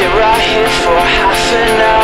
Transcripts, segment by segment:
sit right here for half an hour.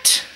What?